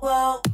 whoa.